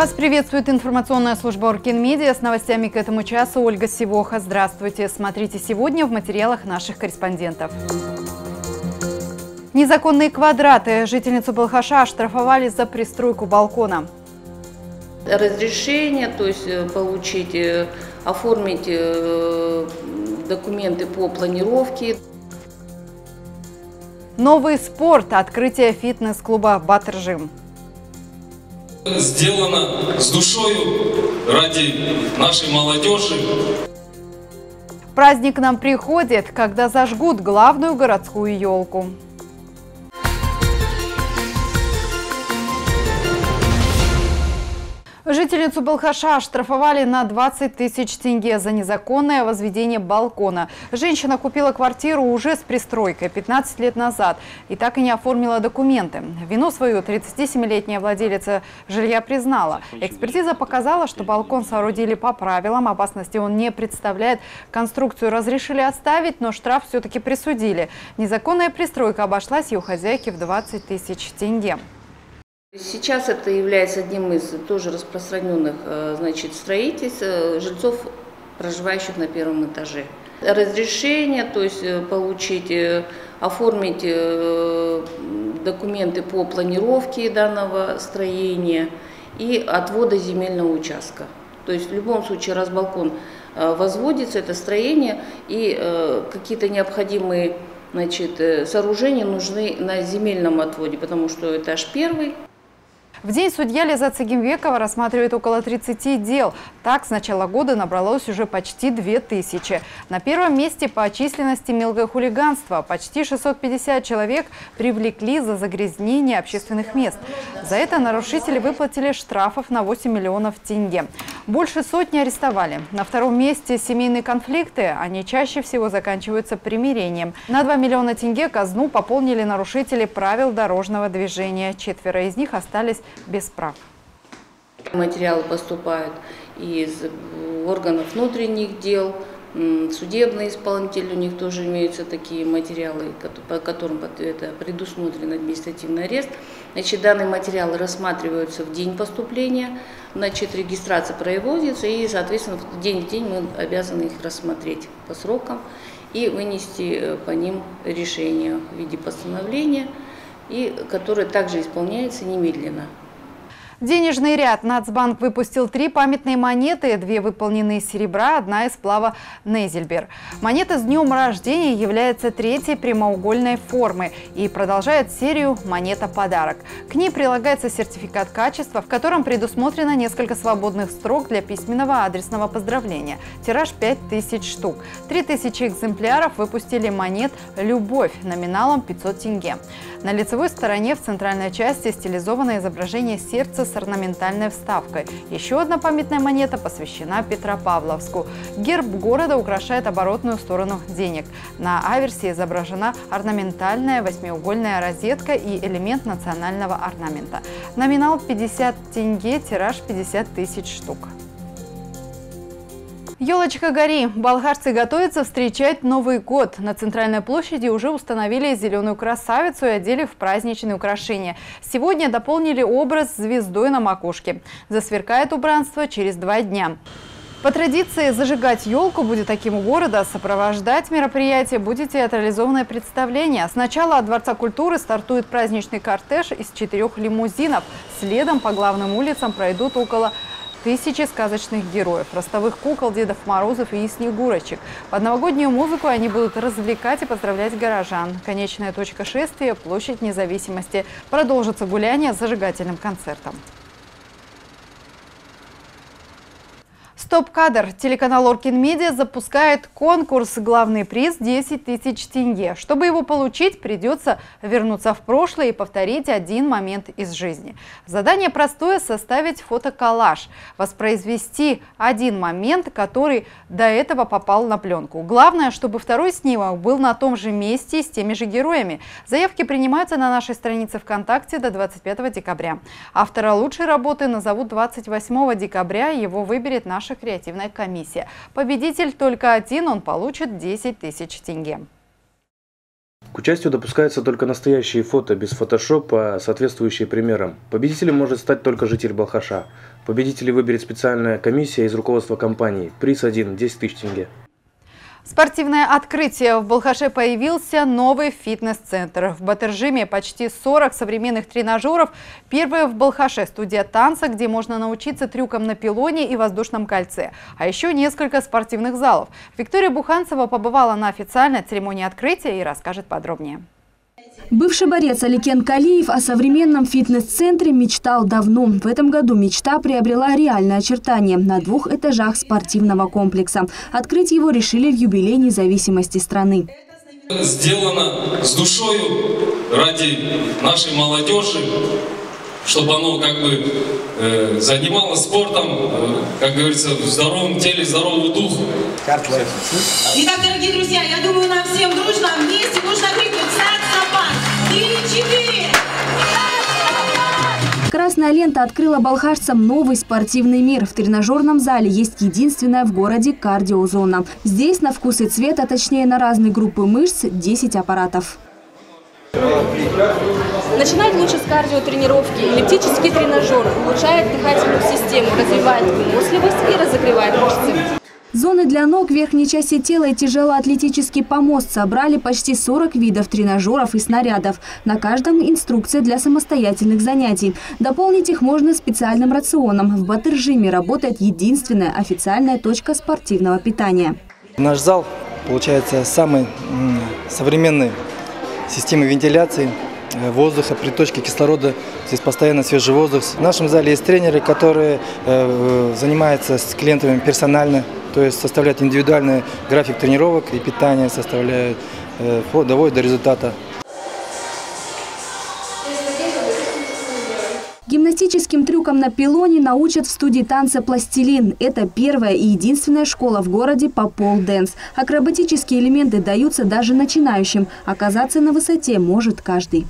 Вас приветствует информационная служба Оркин Медиа. С новостями к этому часу Ольга Сивоха. Здравствуйте. Смотрите сегодня в материалах наших корреспондентов. Незаконные квадраты. Жительницу Балхаша оштрафовали за пристройку балкона. Разрешение, то есть э, получить, э, оформить э, документы по планировке. Новый спорт. Открытие фитнес-клуба «Батржим». Сделано с душой ради нашей молодежи. Праздник нам приходит, когда зажгут главную городскую елку. Жительницу Балхаша оштрафовали на 20 тысяч тенге за незаконное возведение балкона. Женщина купила квартиру уже с пристройкой 15 лет назад и так и не оформила документы. Вину свою 37-летняя владелица жилья признала. Экспертиза показала, что балкон соорудили по правилам, опасности он не представляет. Конструкцию разрешили оставить, но штраф все-таки присудили. Незаконная пристройка обошлась ее хозяйке в 20 тысяч тенге. Сейчас это является одним из тоже распространенных э, значит, строительств э, жильцов, проживающих на первом этаже. Разрешение, то есть э, получить, оформить документы по планировке данного строения и отвода земельного участка. То есть в любом случае, раз балкон возводится, это строение и какие-то необходимые значит, сооружения нужны на земельном отводе, потому что этаж первый, в день судья Лиза Цигимвекова рассматривает около 30 дел. Так, с начала года набралось уже почти 2000. На первом месте по численности мелкое хулиганство. Почти 650 человек привлекли за загрязнение общественных мест. За это нарушители выплатили штрафов на 8 миллионов тенге. Больше сотни арестовали. На втором месте семейные конфликты. Они чаще всего заканчиваются примирением. На 2 миллиона тенге казну пополнили нарушители правил дорожного движения. Четверо из них остались без прав. Материалы поступают из органов внутренних дел, судебный исполнитель, у них тоже имеются такие материалы, по которым это предусмотрен административный арест. Значит, данные материалы рассматриваются в день поступления, значит, регистрация производится, и, соответственно, в день в день мы обязаны их рассмотреть по срокам и вынести э, по ним решение в виде постановления, и которое также исполняется немедленно. Денежный ряд. Нацбанк выпустил три памятные монеты, две выполнены из серебра, одна из сплава Незельбер. Монета с днем рождения является третьей прямоугольной формы и продолжает серию «Монета-подарок». К ней прилагается сертификат качества, в котором предусмотрено несколько свободных строк для письменного адресного поздравления. Тираж 5000 штук. 3000 экземпляров выпустили монет «Любовь» номиналом 500 тенге. На лицевой стороне в центральной части стилизовано изображение сердца с орнаментальной вставкой. Еще одна памятная монета посвящена Петропавловску. Герб города украшает оборотную сторону денег. На аверсе изображена орнаментальная восьмиугольная розетка и элемент национального орнамента. Номинал 50 тенге, тираж 50 тысяч штук. Елочка гори! Болгарцы готовятся встречать Новый год. На центральной площади уже установили зеленую красавицу и одели в праздничные украшения. Сегодня дополнили образ звездой на макушке. Засверкает убранство через два дня. По традиции зажигать елку будет таким у города, сопровождать мероприятие будет театрализованное представление. Сначала от Дворца культуры стартует праздничный кортеж из четырех лимузинов. Следом по главным улицам пройдут около Тысячи сказочных героев, ростовых кукол, Дедов Морозов и Снегурочек. Под новогоднюю музыку они будут развлекать и поздравлять горожан. Конечная точка шествия – площадь независимости. Продолжится гуляние с зажигательным концертом. Стоп-кадр. Телеканал Оркин Медиа запускает конкурс «Главный приз» 10 тысяч тенге. Чтобы его получить, придется вернуться в прошлое и повторить один момент из жизни. Задание простое – составить фотоколлаж, воспроизвести один момент, который до этого попал на пленку. Главное, чтобы второй снимок был на том же месте с теми же героями. Заявки принимаются на нашей странице ВКонтакте до 25 декабря. Автора лучшей работы назовут 28 декабря, его выберет наша креативная комиссия. Победитель только один, он получит 10 тысяч тенге. К участию допускаются только настоящие фото, без фотошопа, соответствующие примерам. Победителем может стать только житель Балхаша. Победителей выберет специальная комиссия из руководства компании. Приз один – 10 тысяч тенге. Спортивное открытие. В Балхаше появился новый фитнес-центр. В Батыржиме почти 40 современных тренажеров. Первое в Балхаше – студия танца, где можно научиться трюкам на пилоне и воздушном кольце. А еще несколько спортивных залов. Виктория Буханцева побывала на официальной церемонии открытия и расскажет подробнее. Бывший борец Аликен Калиев о современном фитнес-центре мечтал давно. В этом году мечта приобрела реальное очертание на двух этажах спортивного комплекса. Открыть его решили в юбилей независимости страны. Сделано с душою ради нашей молодежи, чтобы оно как бы э, занималось спортом, э, как говорится, в здоровом теле, здоровый дух. Итак, дорогие друзья, я думаю, нам всем дружно вместе нужно крикнуть Красная лента открыла балхашцам новый спортивный мир. В тренажерном зале есть единственная в городе кардиозона. Здесь на вкус и цвет, а точнее на разные группы мышц, 10 аппаратов. Начинать лучше с кардиотренировки. Эллиптический тренажер улучшает дыхательную систему, развивает выносливость и разогревает мышцы. Зоны для ног, верхней части тела и тяжелоатлетический помост собрали почти 40 видов тренажеров и снарядов. На каждом инструкция для самостоятельных занятий. Дополнить их можно специальным рационом. В Батыржиме работает единственная официальная точка спортивного питания. Наш зал, получается, самый современный системы вентиляции воздуха, приточки кислорода. Здесь постоянно свежий воздух. В нашем зале есть тренеры, которые э, э, занимаются с клиентами персонально. То есть составляют индивидуальный график тренировок и питания, составляют, э, доводят до результата. Гимнастическим трюкам на пилоне научат в студии танца «Пластилин». Это первая и единственная школа в городе по пол-дэнс. Акробатические элементы даются даже начинающим. Оказаться на высоте может каждый.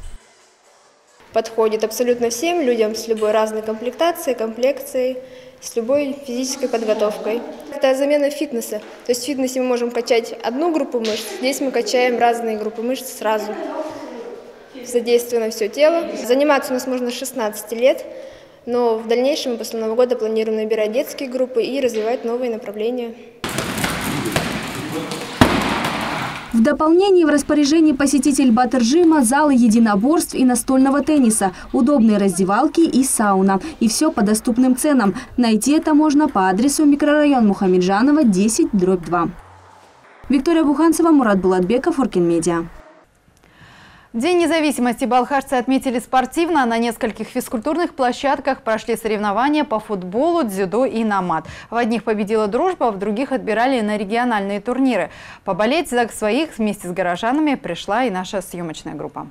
Подходит абсолютно всем людям с любой разной комплектацией, комплекцией с любой физической подготовкой. Это замена фитнеса. То есть в фитнесе мы можем качать одну группу мышц, здесь мы качаем разные группы мышц сразу. Задействовано все тело. Заниматься у нас можно с 16 лет, но в дальнейшем после Нового года планируем набирать детские группы и развивать новые направления. В дополнение в распоряжении посетитель Батыржима залы единоборств и настольного тенниса, удобные раздевалки и сауна. И все по доступным ценам. Найти это можно по адресу микрорайон Мухамеджанова, 10, дробь 2. Виктория Буханцева, Мурат Булатбеков, Оркин Медиа. День независимости балхашцы отметили спортивно. На нескольких физкультурных площадках прошли соревнования по футболу, дзюдо и намат. В одних победила дружба, в других отбирали на региональные турниры. Поболеть за своих вместе с горожанами пришла и наша съемочная группа.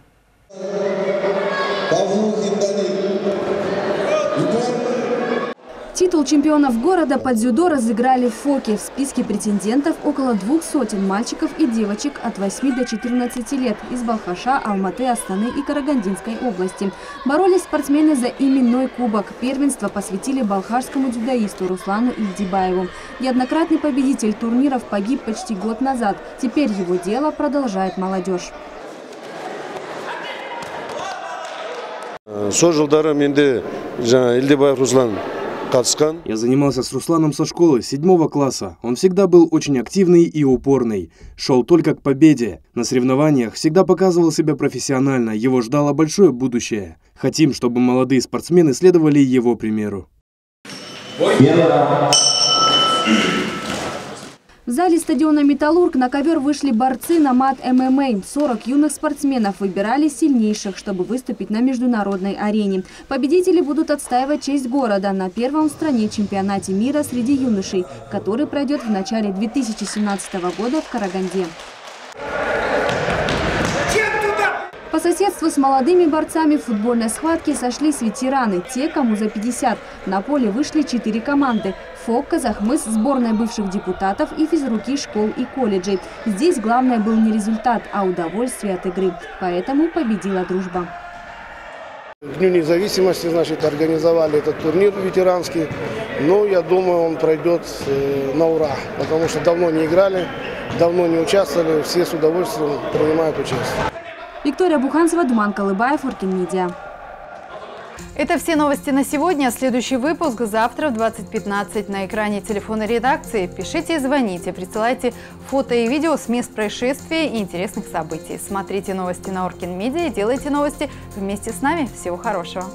Титул чемпионов города под дзюдо разыграли ФОКе. В списке претендентов около двух сотен мальчиков и девочек от 8 до 14 лет из Балхаша, Алматы, Астаны и Карагандинской области. Боролись спортсмены за именной кубок. Первенство посвятили балхашскому дзюдоисту Руслану Ильдибаеву. Неоднократный победитель турниров погиб почти год назад. Теперь его дело продолжает молодежь. сол жылдары илдебаев руслан я занимался с Русланом со школы седьмого класса. Он всегда был очень активный и упорный. Шел только к победе. На соревнованиях всегда показывал себя профессионально. Его ждало большое будущее. Хотим, чтобы молодые спортсмены следовали его примеру. В зале стадиона «Металлург» на ковер вышли борцы на мат ММА. 40 юных спортсменов выбирали сильнейших, чтобы выступить на международной арене. Победители будут отстаивать честь города на первом в стране чемпионате мира среди юношей, который пройдет в начале 2017 года в Караганде. По соседству с молодыми борцами в футбольной схватке сошлись ветераны, те, кому за 50. На поле вышли четыре команды. ФОК, Казахмыс, сборная бывших депутатов и физруки школ и колледжей. Здесь главное был не результат, а удовольствие от игры. Поэтому победила дружба. В Дню независимости, значит, организовали этот турнир ветеранский. Ну, я думаю, он пройдет э, на ура, потому что давно не играли, давно не участвовали, все с удовольствием принимают участие. Виктория Буханцева, Думан Колыбаев, Оркин Медиа. Это все новости на сегодня. Следующий выпуск завтра в 20.15 на экране телефона редакции. Пишите и звоните, присылайте фото и видео с мест происшествия и интересных событий. Смотрите новости на Оркин Медиа и делайте новости вместе с нами. Всего хорошего.